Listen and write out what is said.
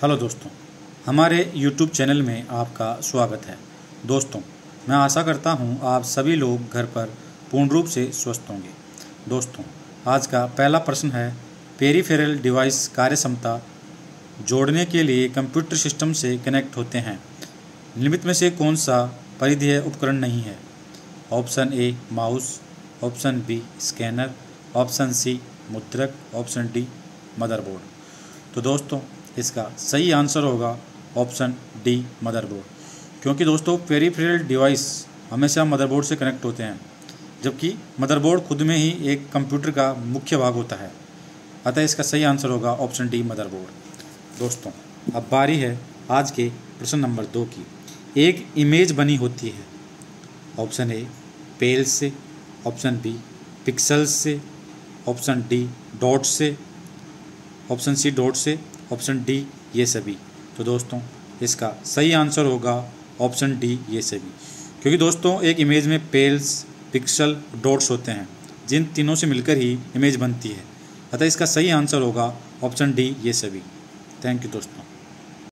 Hello दोस्तों, हमारे YouTube channel में आपका स्वागत है। दोस्तों, मैं आशा करता हूँ आप सभी लोग घर पर पूर्ण रूप से स्वस्थ होंगे। दोस्तों, आज का पहला प्रश्न है पेरीफेरल डिवाइस कार्यक्षमता जोड़ने के लिए कंप्यूटर सिस्टम से कनेक्ट होते हैं। निम्नलिखित में से कौन सा परिधीय उपकरण नहीं है? Option A mouse option B scanner option C मुद्रक ऑप्शन डी मदरबोर्ड तो दोस्तों इसका सही आंसर होगा ऑप्शन डी, मदरबोर्ड। क्योंकि दोस्तों पेरीफेरल डिवाइस हमेशा मदरबोर्ड से कनेक्ट होते हैं, जबकि मदरबोर्ड खुद में ही एक कंप्यूटर का मुख्य भाग होता है। अतः इसका सही आंसर होगा ऑप्शन डी मदरबोर्ड दोस्तों, अब बारी है आज के प्रश्न नंबर दो की। एक इमेज बनी होती है, ऑप्शन ए पेल से, ऑप्शन बी पिक्सल्स से, ऑप्शन डी डॉट से, ऑप्शन सी डॉट से ऑप्शन डी, ये सभी। तो दोस्तों, इसका सही आंसर होगा ऑप्शन डी, ये सभी। क्योंकि दोस्तों, एक इमेज में पेल्स, पिक्सल, डॉट्स होते हैं। जिन तीनों से मिलकर ही इमेज बनती है। अतः इसका सही आंसर होगा ऑप्शन डी, ये सभी। थैंक यू दोस्तों।